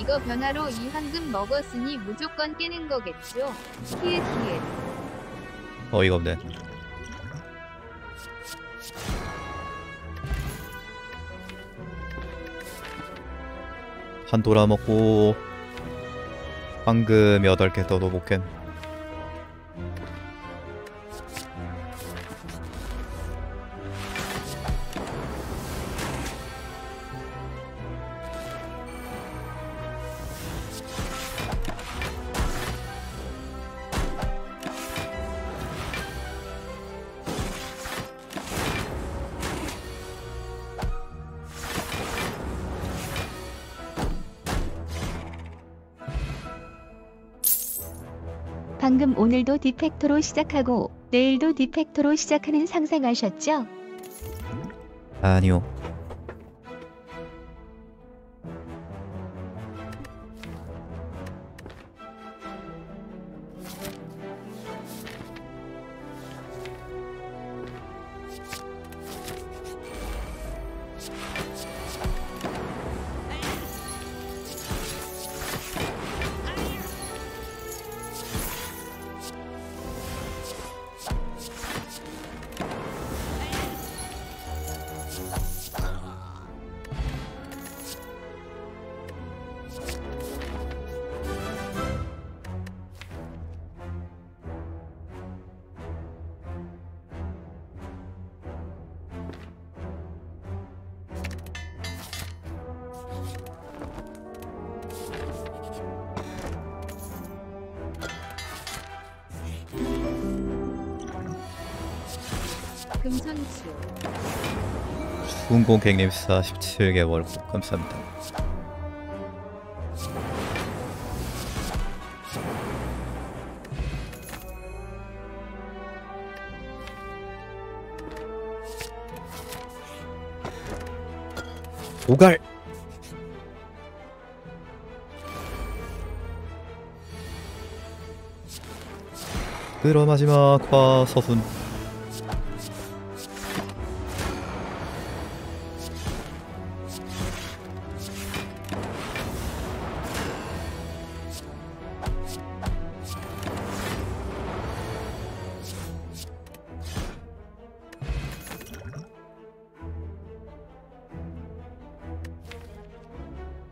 이거 변화로 이 황금 먹었으니 무조건 깨는 거겠죠. 히읗 히읗. 어이가 없네. 판도라 먹고 황금 8개 떠도 못캔 방 디펙토로 시작하고 내일도 디펙토로 시작하는 상상하셨죠? 아니요. 순공객님 47개월 감사합니다. 오갈 끌어 마지막 화 서순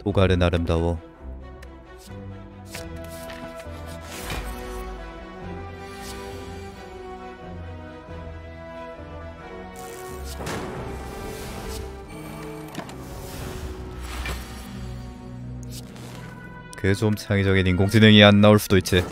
도갈은 아름다워. 그 좀 창의적인 인공지능이 안 나올 수도 있지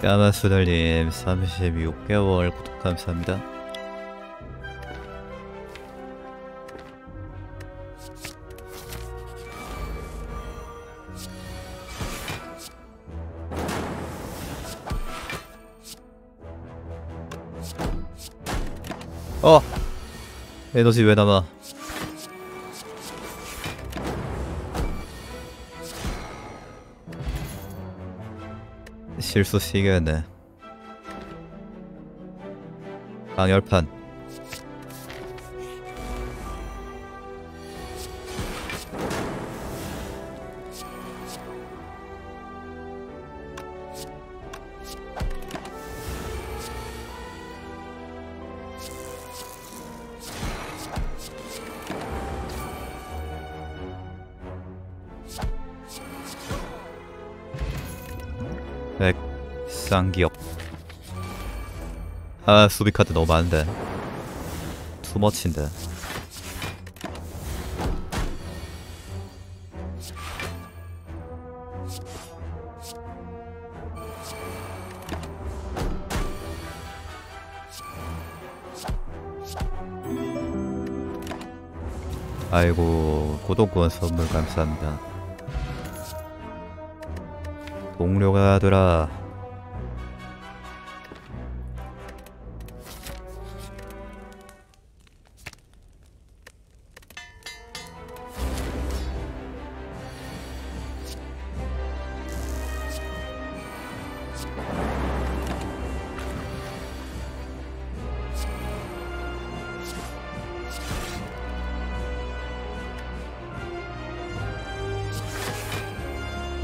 까마수달님 36개월 구독 감사합니다 어! 에너지 왜 남아 실수 시계네. 강열판 쌍기역 아 수비 카드 너무 많은데. 투머치인데. 아이고 고독권 선물 감사합니다. 동료가 되라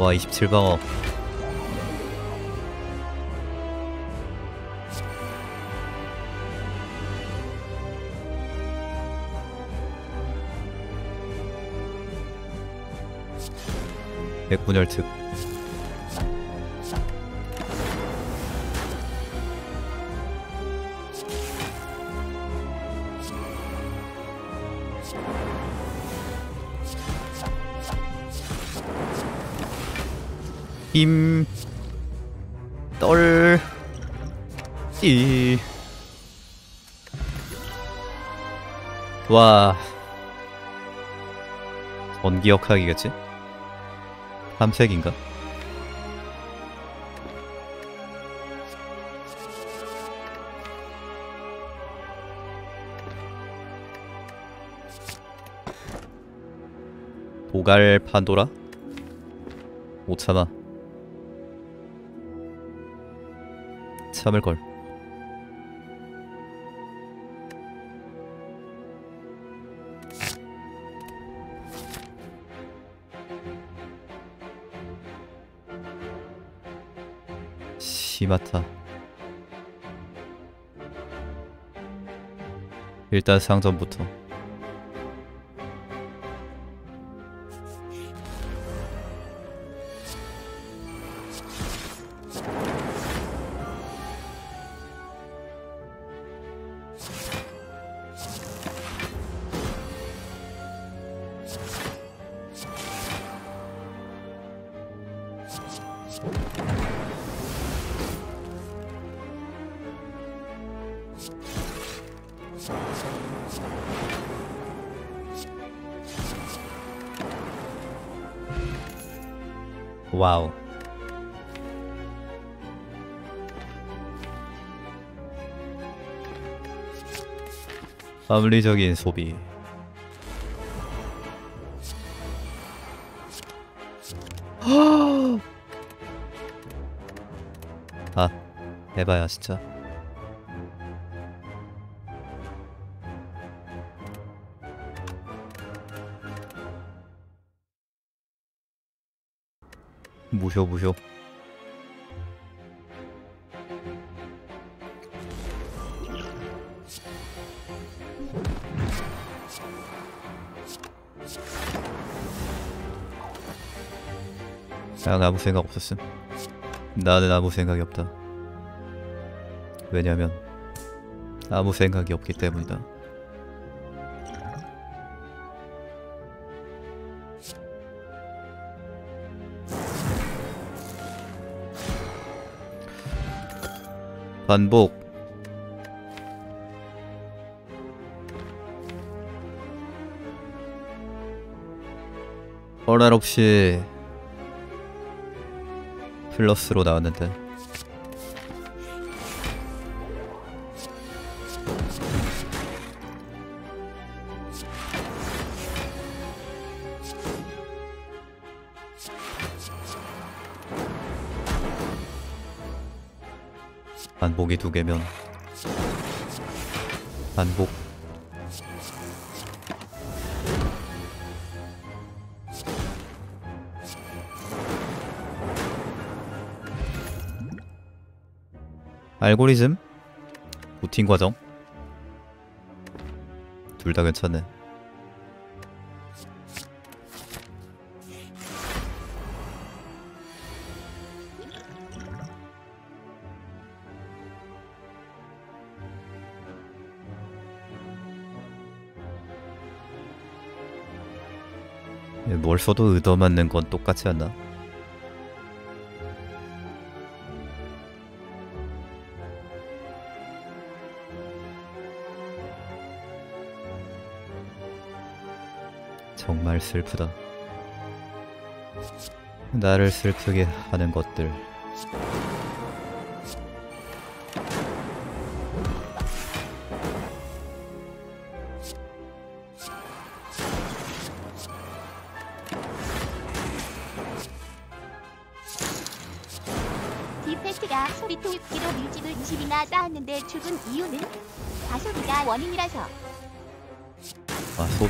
와 27방어. 백분열특 힘, 떨, 이. 와. 전기역학이겠지? 탐색인가? 도갈 판도라? 못 참아. 참을걸. 시마타. 일단 상점부터. 와우. 합리적인 소비. 아, 해봐야 진짜. 무효 무효. 난 아무 생각 없었음. 나는 아무 생각이 없다. 왜냐면 아무 생각이 없기 때문이다. 반복. 허락 없이 플러스로 나왔는데 반복이 두 개면 반복. 알고리즘? 루틴 과정? 둘 다 괜찮네 뭘 써도 의도 맞는 건 똑같지 않나? 정말 슬프다. 나를 슬프게 하는 것들.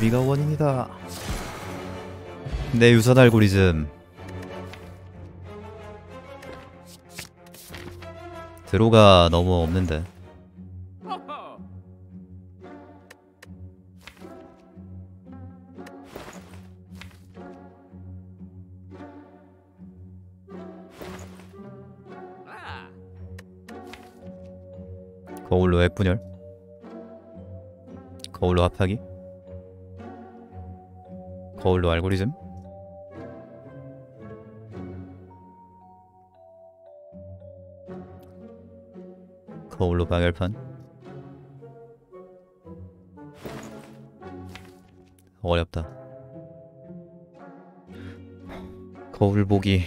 아, 소비가 원인이다. 내 유선 알고리즘. 드로가 너무 없는데. 거울로 핵분열? 거울로 합하기? 거울로 알고리즘? 거울로 방열판? 어렵다. 거울 보기.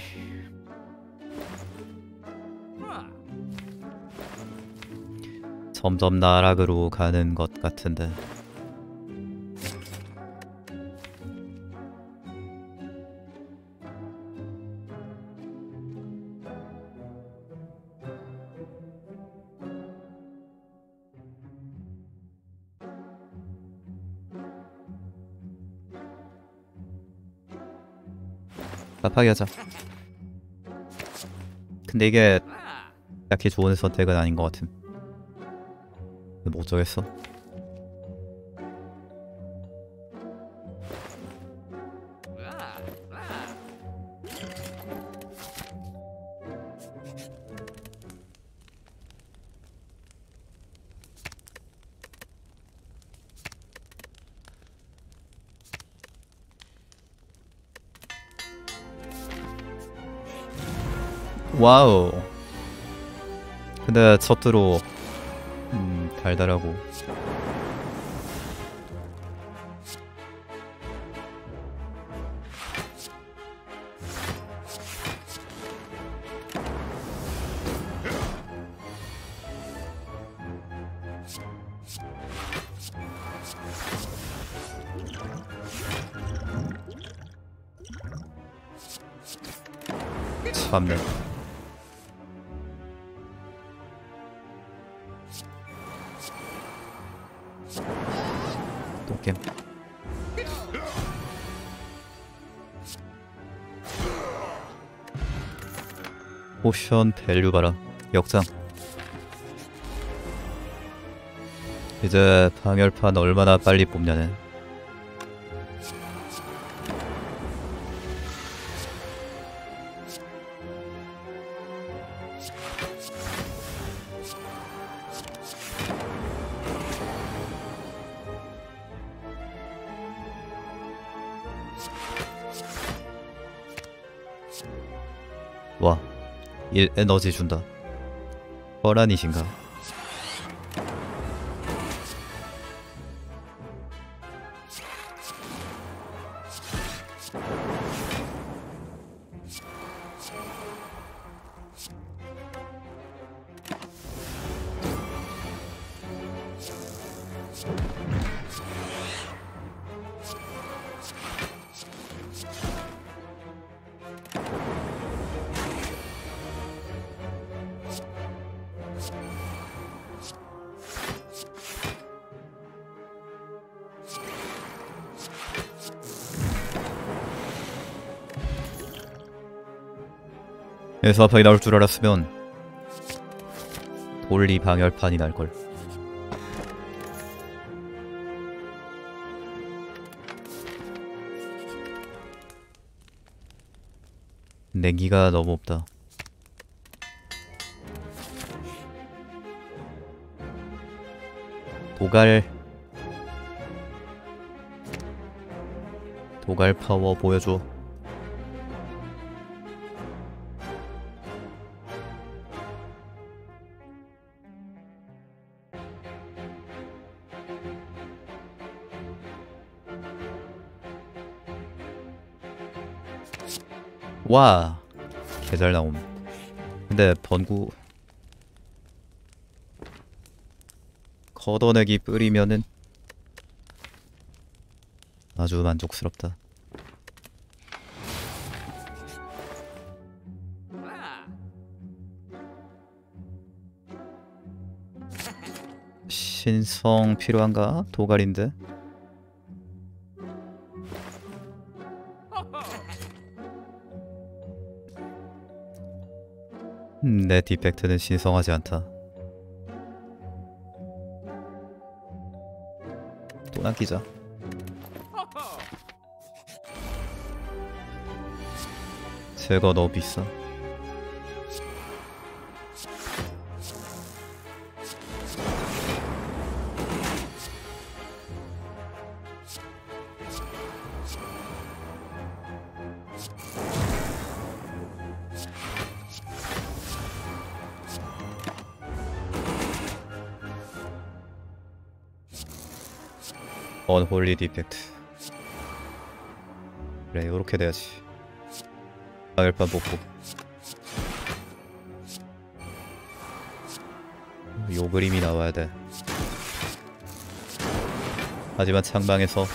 점점 나락으로 가는 것 같은데. 답하게 하자. 근데 이게 딱히 좋은 선택은 아닌 것 같음. 못 정했어. 와우. 근데 첫드로 음, 달달하고 참네. 포션 밸류 봐라. 역장. 이제 방열판 얼마나 빨리 뽑냐네. 에너지 준다. 뻔한이신가? 에서 압박이 나올 줄 알았으면 돌리 방열판이 날걸. 내기가 너무 없다. 도갈 도갈 파워 보여줘. 와 개잘 나옴. 근데 번구 걷어내기 뿌리면은 아주 만족스럽다. 신성 필요한가? 도갈인데 내 디펙트는 신성하지 않다. 또 낚이자. 제거 너무 비싸. 언홀리 디펙트. 그래, 요렇게 돼야지. 가열판 복구. 요 그림이 나와야 돼. 하지만 창방에서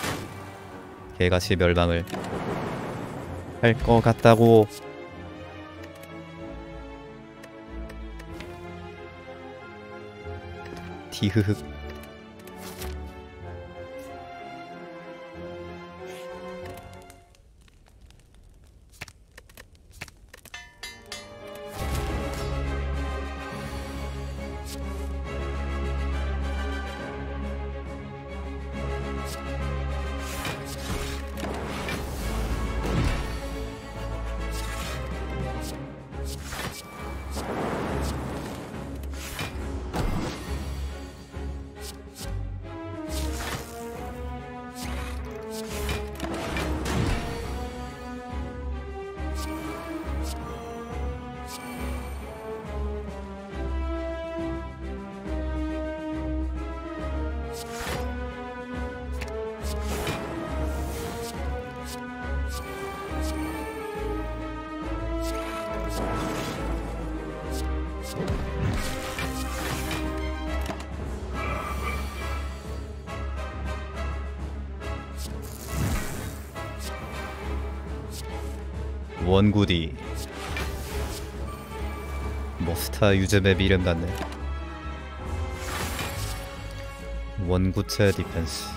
개같이 멸망을 할 것 같다고. 디흐흑. 원구디. 뭐 스타 유즈맵 이름 같네. 원구체 디펜스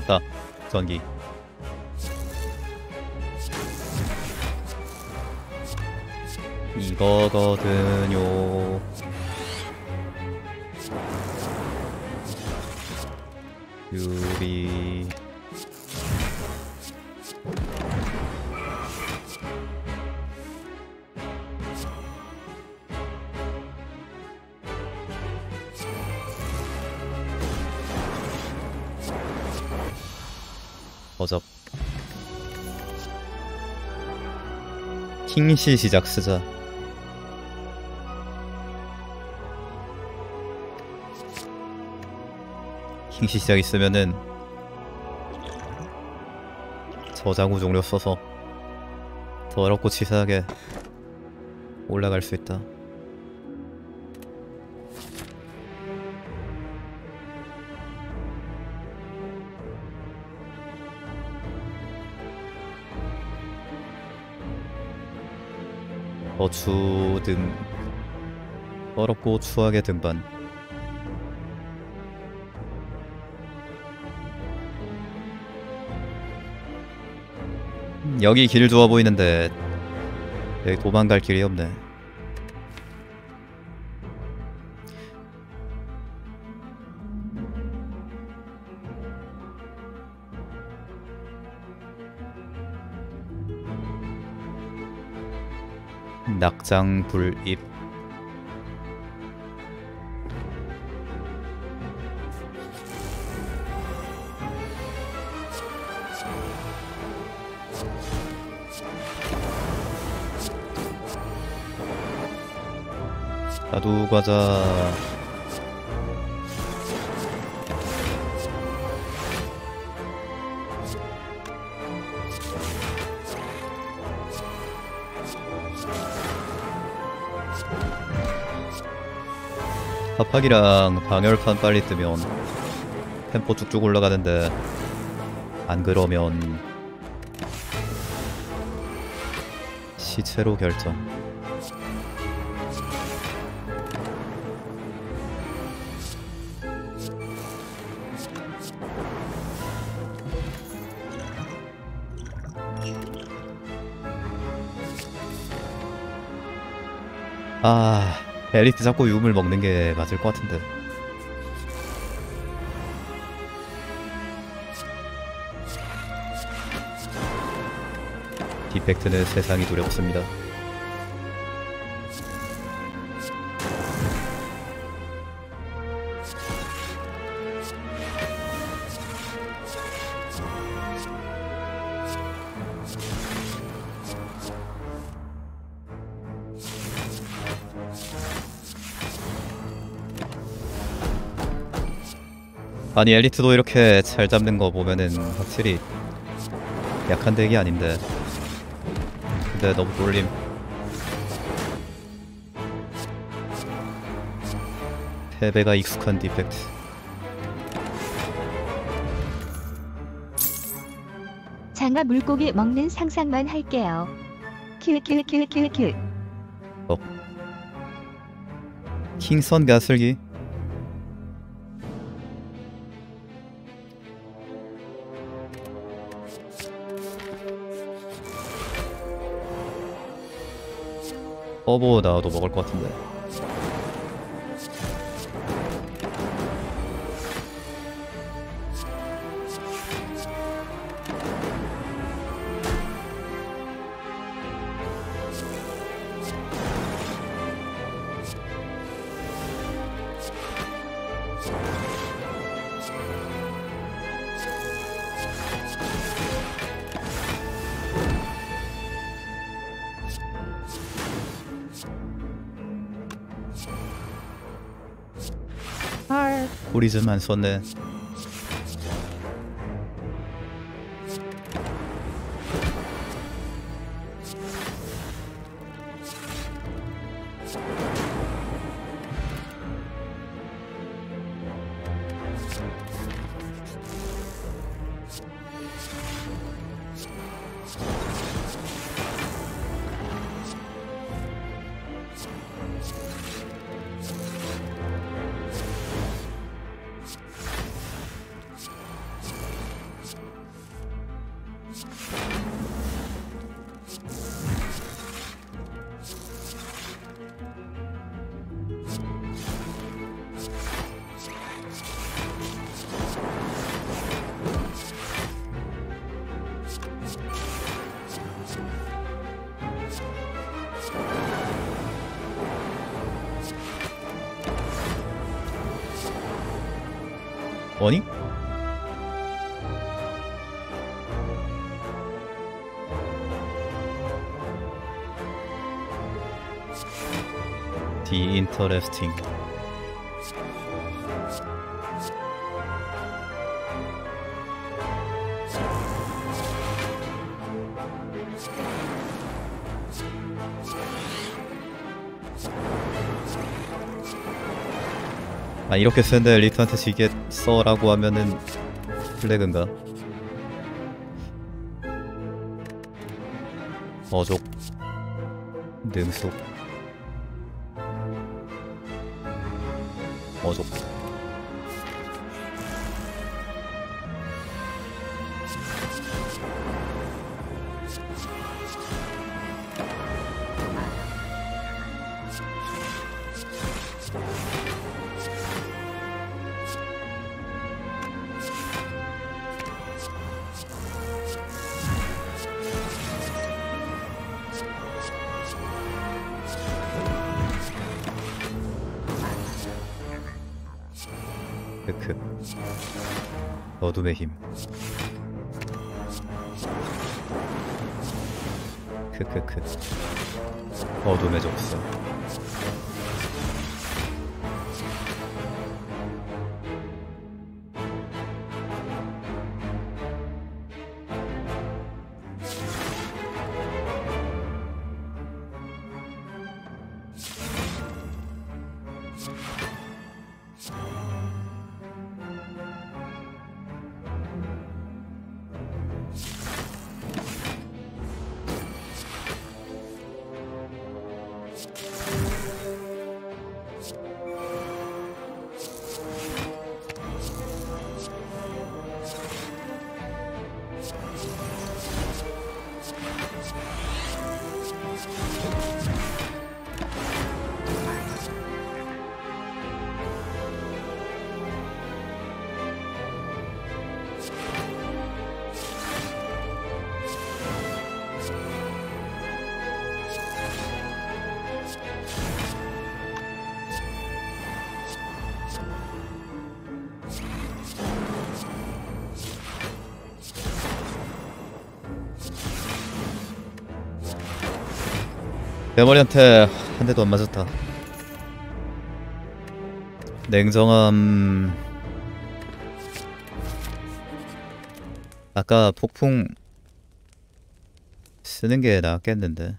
났다 전기. 이거거든요. 유리 버접 킹시 시작 쓰자. 킹시 시작 있으면은 저장구 종료 써서 더럽고 치사하게 올라갈 수 있다 어추 등 더럽고 추하게 음, 여기 길 좋아 보이는데 여기 도망갈 길이 없네 낙장 불입 나도 과자 합학이랑 방열판 빨리 뜨면 템포 쭉쭉 올라가는데 안 그러면 시체로 결정. 아 엘리트 잡고 유물 먹는 게 맞을 것 같은데. 디펙트는 세상이 두렵습니다 아니 엘리트도 이렇게 잘 잡는 거 보면은 확실히 약한 덱이 아닌데. 근데 너무 쫄림. 패배가 익숙한 디펙트. 장어 물고기 먹는 상상만 할게요. 큐큐큐큐큐. 킹선 가슬기 서버 나와도 먹을 것 같은데 프리즘 아니? 디 인터레스팅 아 이렇게 쓰는데 리트한테 지게 써라고 하면은 플래그인가? 어족. 능숙. 어족 크크크. 어둠의 족쇄 내 머리한테 한 대도 안 맞았다. 냉정함. 아까 폭풍 쓰는 게 낫겠는데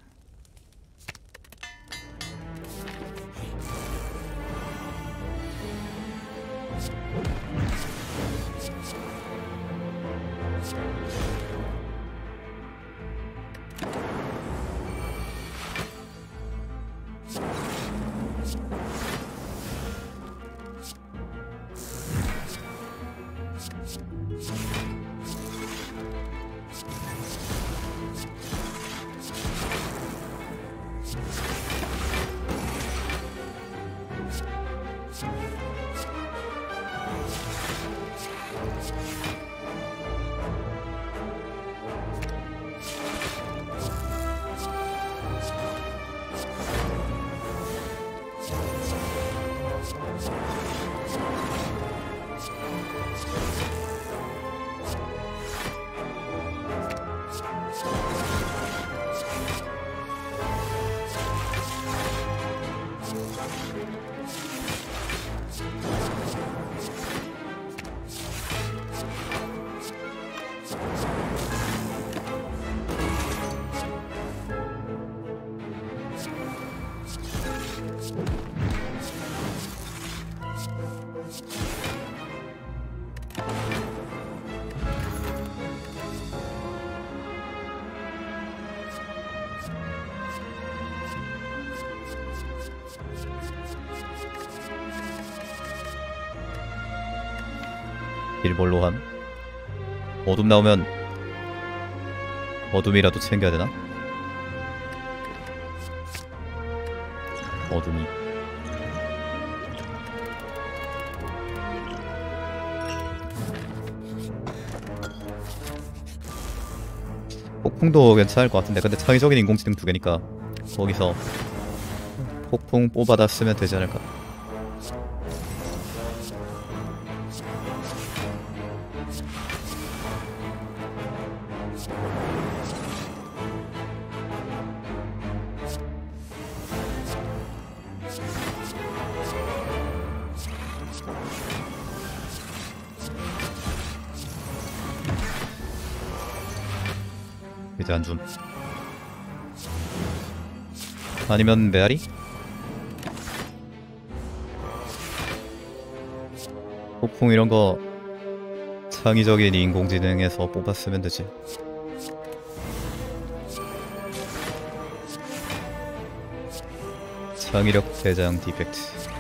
일몰로 함? 어둠 나오면 어둠이라도 챙겨야 되나? 어둠이. 폭풍도 괜찮을 것 같은데 근데 창의적인 인공지능 두 개니까 거기서 폭풍 뽑아다 쓰면 되지 않을까 아니면 메아리? 폭풍 이런 거 창의적인 인공지능에서 뽑았으면 되지. 창의력 대장 디펙트.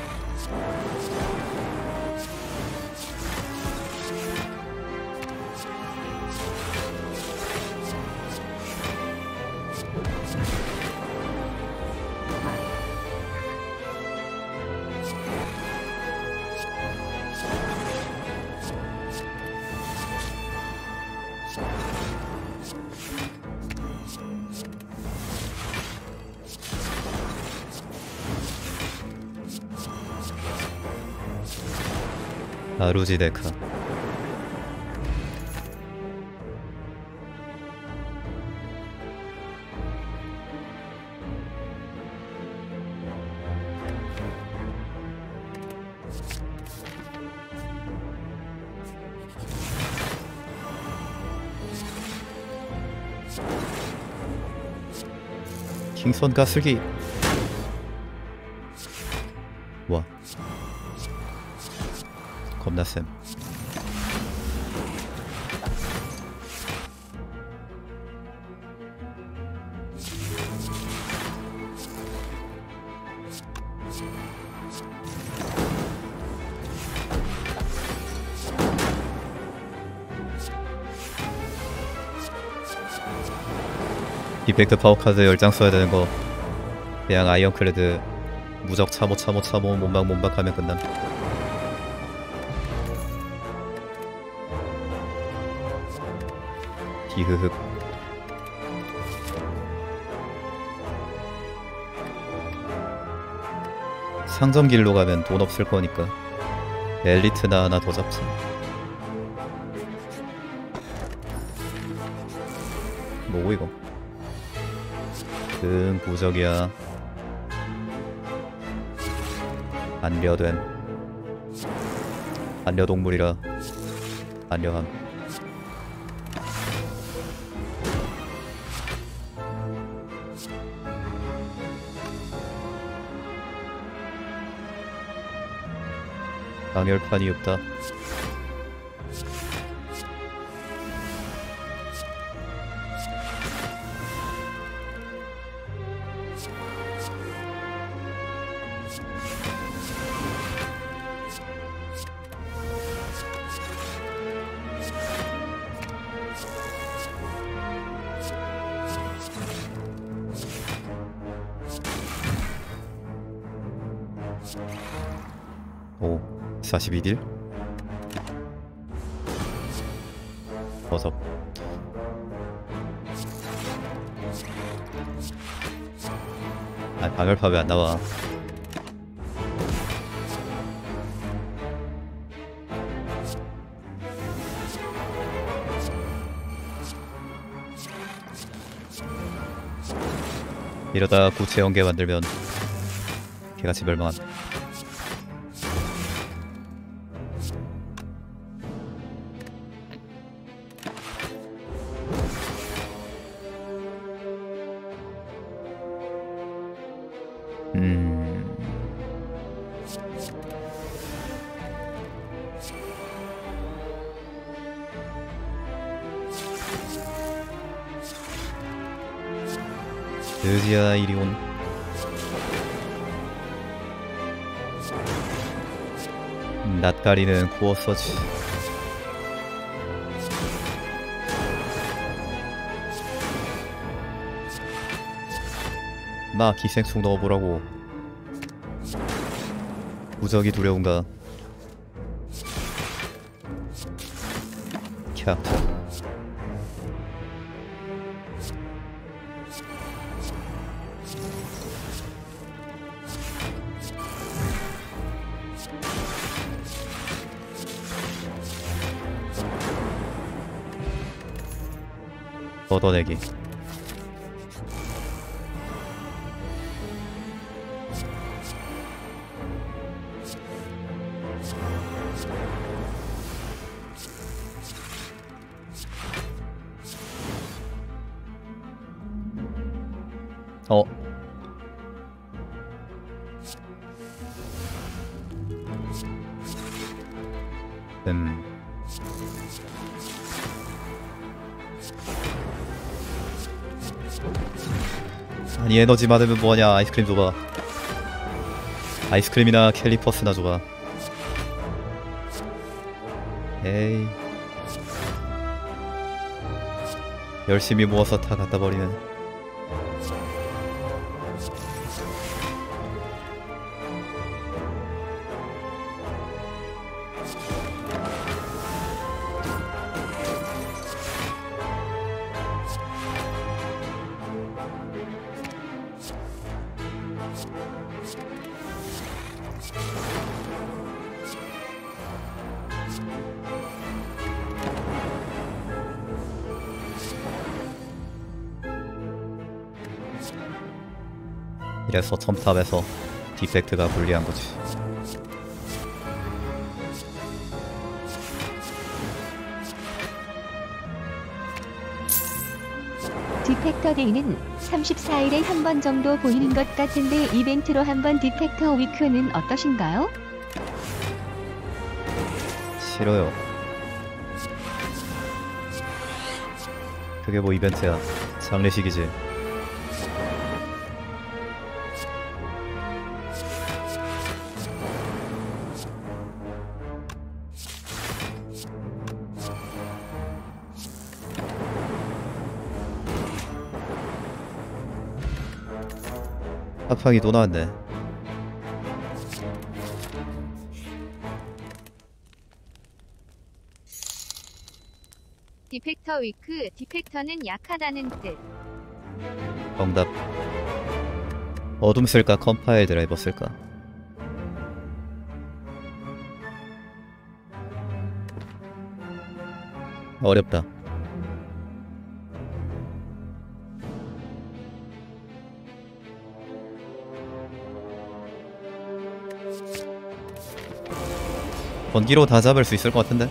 아루지 데카. 킹선 가슬기 겁나 쌤 이펙트 파워카드 10장 써야 되는 거. 그냥 아이언크레드 무적 참호 참호 참호 몸박 몸박 하면 끝남 디흐흡 상점 길로 가면 돈 없을 거니까 엘리트나 하나 더 잡자. 뭐고 이거? 응 부적이야. 반려된. 반려동물이라. 반려함 강열판이 없다 42딜 버섯. 아 방열파 왜 안 나와. 이러다 구체 연계 만들면 개같이 멸망한 음. 낯가리는 서치. 마 기생충 넣어보라고. 무적이 두려운가? 캬. 걷어내기. 에너지 많으면 뭐하냐 아이스크림 줘봐. 아이스크림이나 캘리퍼스나 줘봐. 에이. 열심히 모아서 다 갖다 버리는 이래서 첨탑에서 디펙트가 불리한 거지. 디펙터 데이는 34일에 한 번 정도 보이는 것 같은데 이벤트로 한 번 디펙터 위크는 어떠신가요? 싫어요. 그게 뭐 이벤트야. 장례식이지. 합방이 또 나왔네. 디펙터 위크, 디펙터는 약하다는 뜻. 정답. 어둠 쓸까 컴파일 드라이버 쓸까? 어렵다. 번기로 다 잡을 수 있을 것 같은데?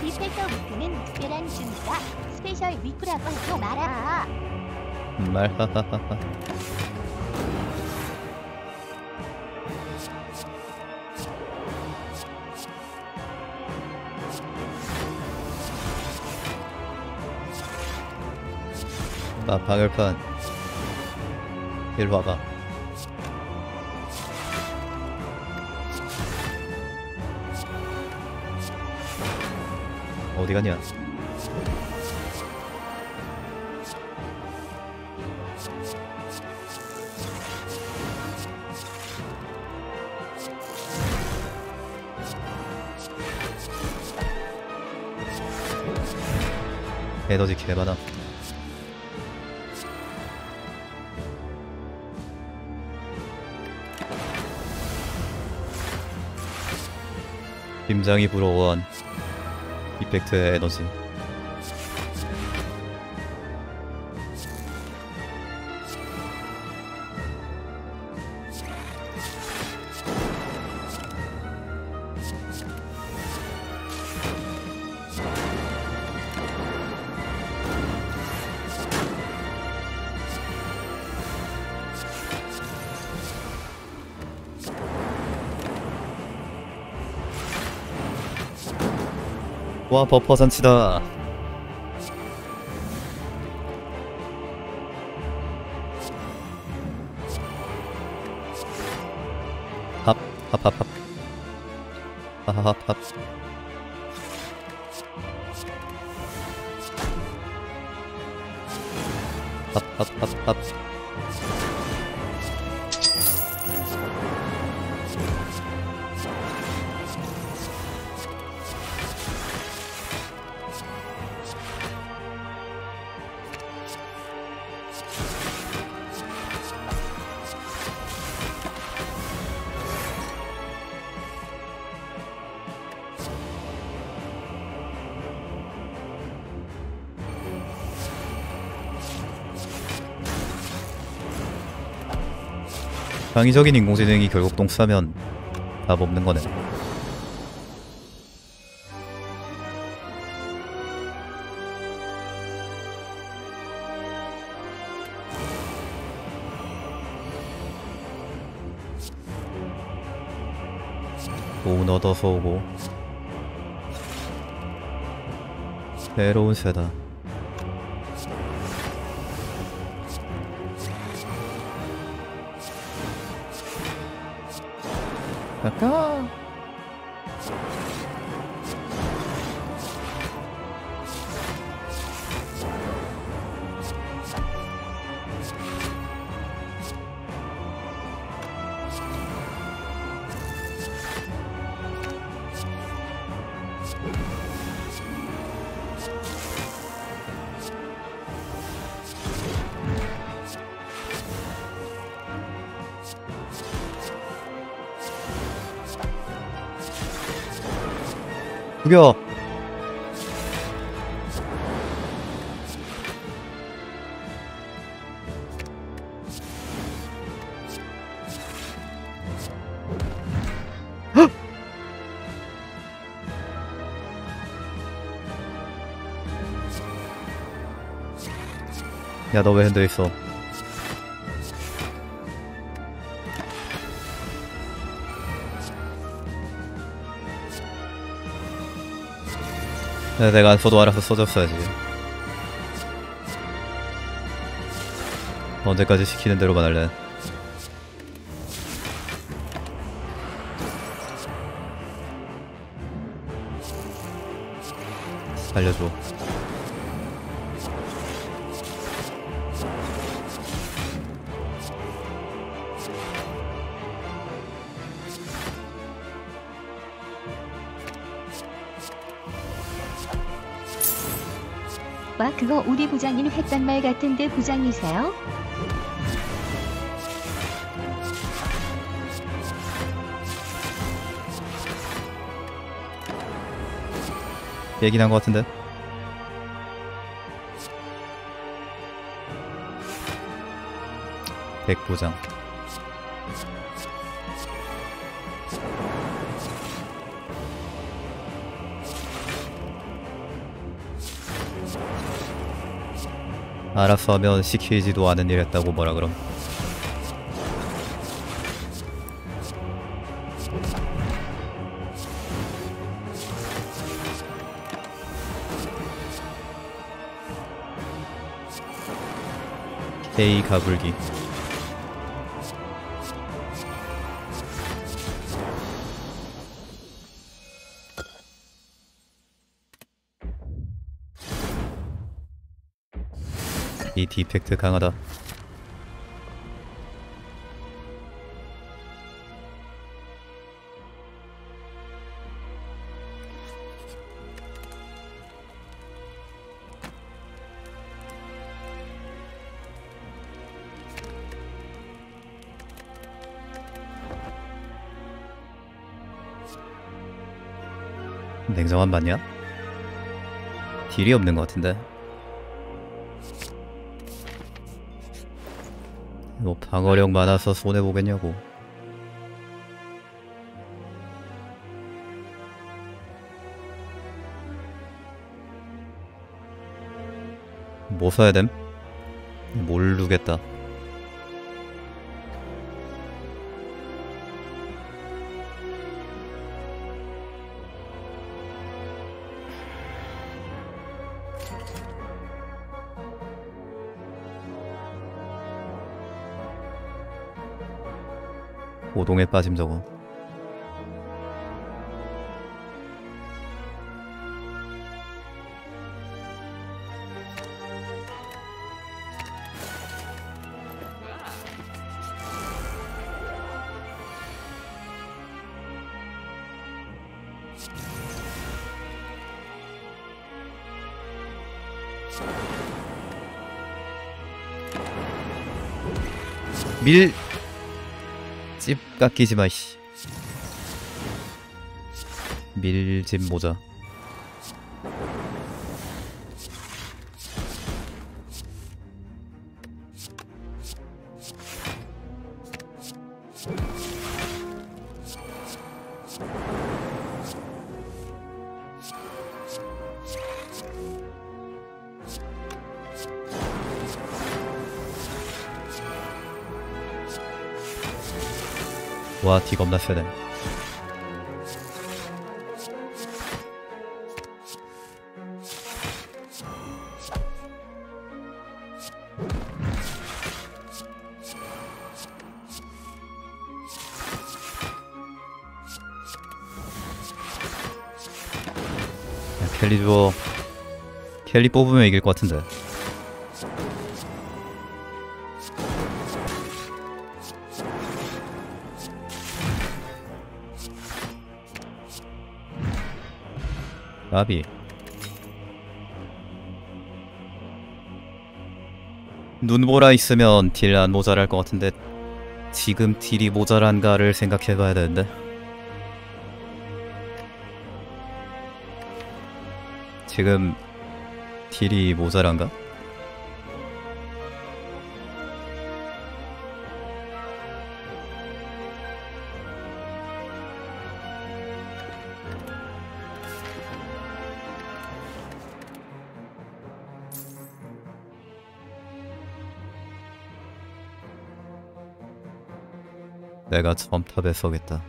Defect week는 특별한 주니까 Special Week라고 하지 마라. 말하하하하. 아 방열판 일로 와봐. 어디 가냐? 에너지 개 많아 심장이 불어온 이펙트의 에너지 와 버퍼 잔치다. 합합합합 하하합합 합합합합 창의적인 인공지능이 결국 똥 싸면 답 없는 거네. 돈 얻어서 오고 새로운 세다. 가 죽여 야 너 왜 흔들있어? 내가 안 써도 알아서 써줬어야지. 언제까지 시키는 대로만 할래? 살려줘. 부장이세요? 얘기 난 것 같은데? 백부장 알아서 하면 시키지도 않은 일 했다고 뭐라 그럼? K 가불기 이 디펙트 강하다 냉정한 맞냐? 딜이 없는 것 같은데 뭐 방어력 많아서 손해보겠냐고 뭐 써야 됨? 모르겠다 오동에 빠짐 저거 밀 찝 깎이지 마, 씨. 밀집 모자. 와, 디 겁나 세네. 야, 켈리 줘. 켈리 뽑으면 이길 것 같은데. 나비. 눈보라 있으면 딜 안 모자랄 것 같은데 지금 딜이 모자란가를 생각해봐야 되는데 지금 딜이 모자란가? 내가 점탑에 서겠다.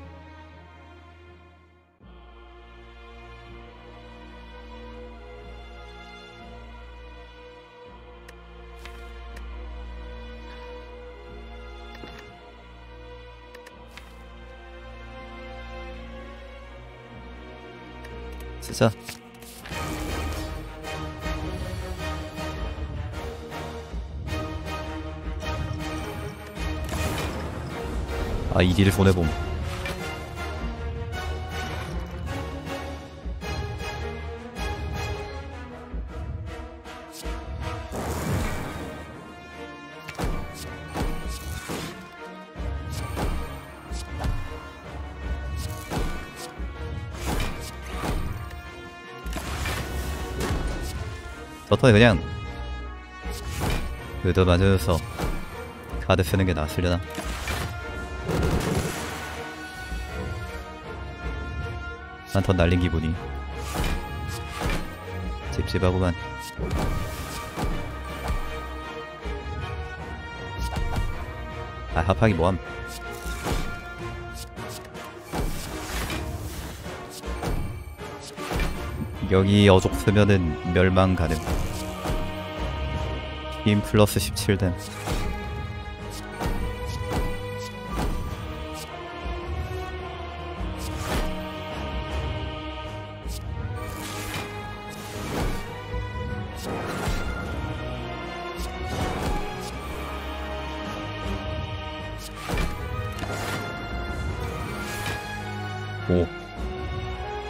쓰자. 아, 이 딜을 손해봄. 저 턴에 그냥 의도 맞아서 카드 쓰는 게 낫으려나? 한턴 날린 기분이. 찝찝하구만. 아 합하기 뭐함? 여기 어족 쓰면은 멸망 가능. 힘 플러스 17댐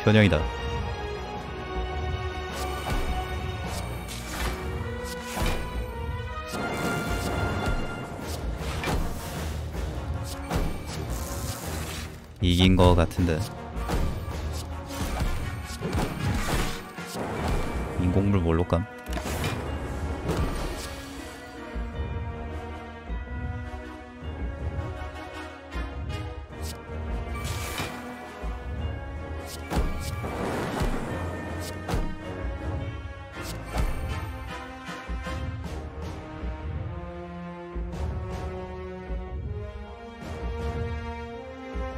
현영이다 이긴 거 같은데 인공물 뭘로 감?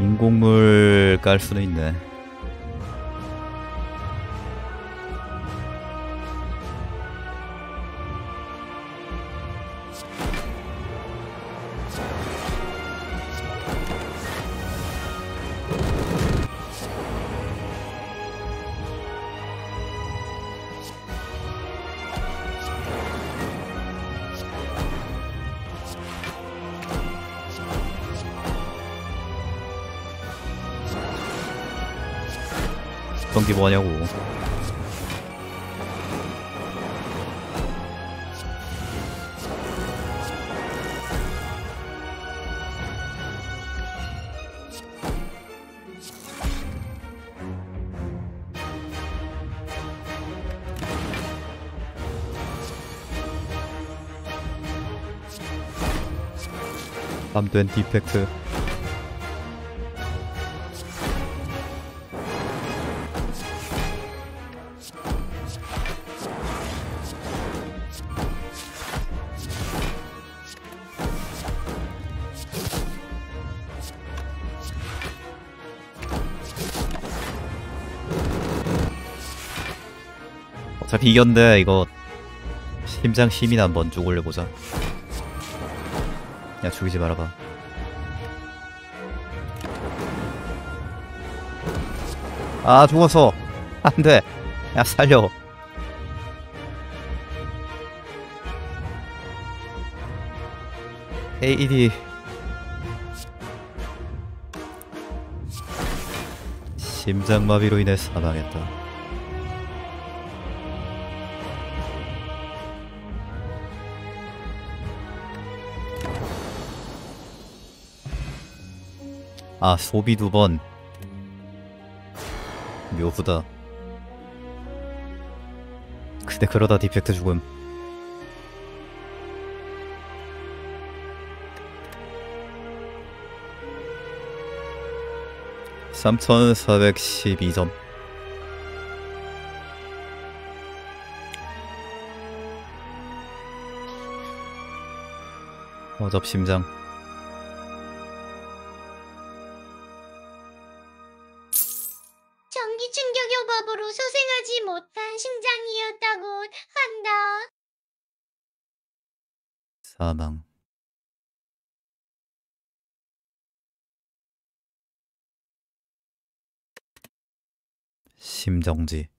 인공물 깔 수는 있네. 뭐하냐고. 밤된 디펙트 이겼는데 이거 심장 힘이나 한번 쭉 올려보자 야 죽이지 말아봐. 아 죽었어. 안돼. 야 살려. AED 심장마비로 인해 사망했다 아 소비 두 번. 묘후다. 근데 그러다 디펙트 죽음. (3412점) 어접 심장 사망. 심정지.